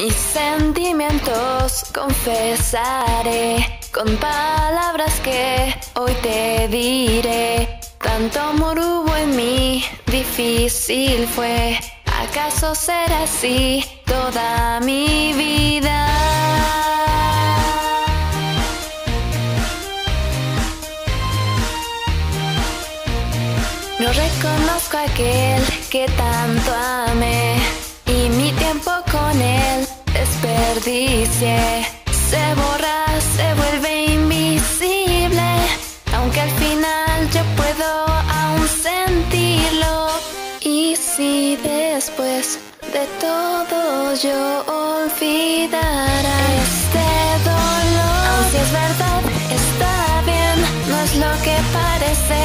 Mis sentimientos confesaré con palabras que hoy te diré. Tanto amor hubo en mí, difícil fue. ¿Acaso será así toda mi vida? No reconozco a aquel que tanto amé Se borra, se vuelve invisible, aunque al final yo puedo aún sentirlo. Y si después de todo yo olvidara este dolor, aun si es verdad, está bien, no es lo que parece,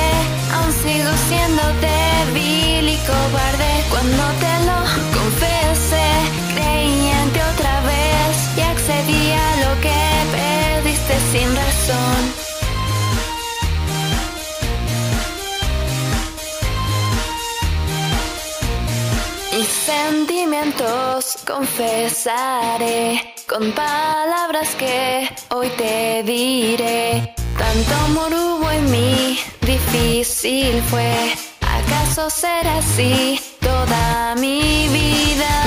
aún sigo siendo débil y cobarde. Cuando te lo confesaré con palabras que hoy te diré. Tanto amor hubo en mí, difícil fue. ¿Acaso será así toda mi vida?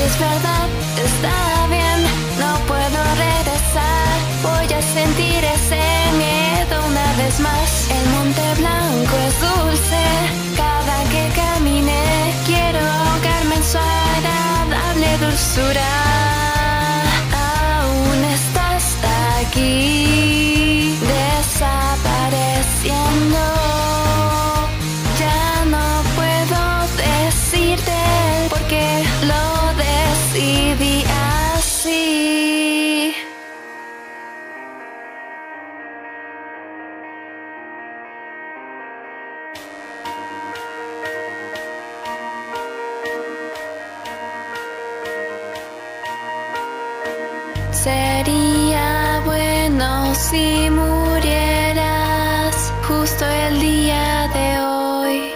Es verdad, está bien, no puedo regresar. Voy a sentir ese miedo una vez más. El monte blanco es dulce, cada que camine quiero ahogarme en su agradable dulzura. Sería bueno si murieras justo el día de hoy.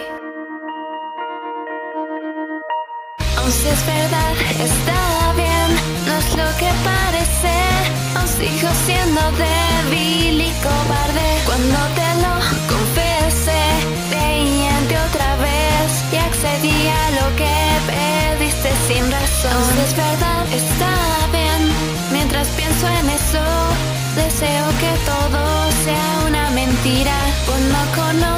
Aun si es verdad, está bien, no es lo que parece. Aún sigo siendo débil y cobarde cuando te lo confesé. En ti otra vez y accedí a lo que pediste sin razón. Aun si es verdad, está pienso en eso, deseo que todo sea una mentira. Por no conocerte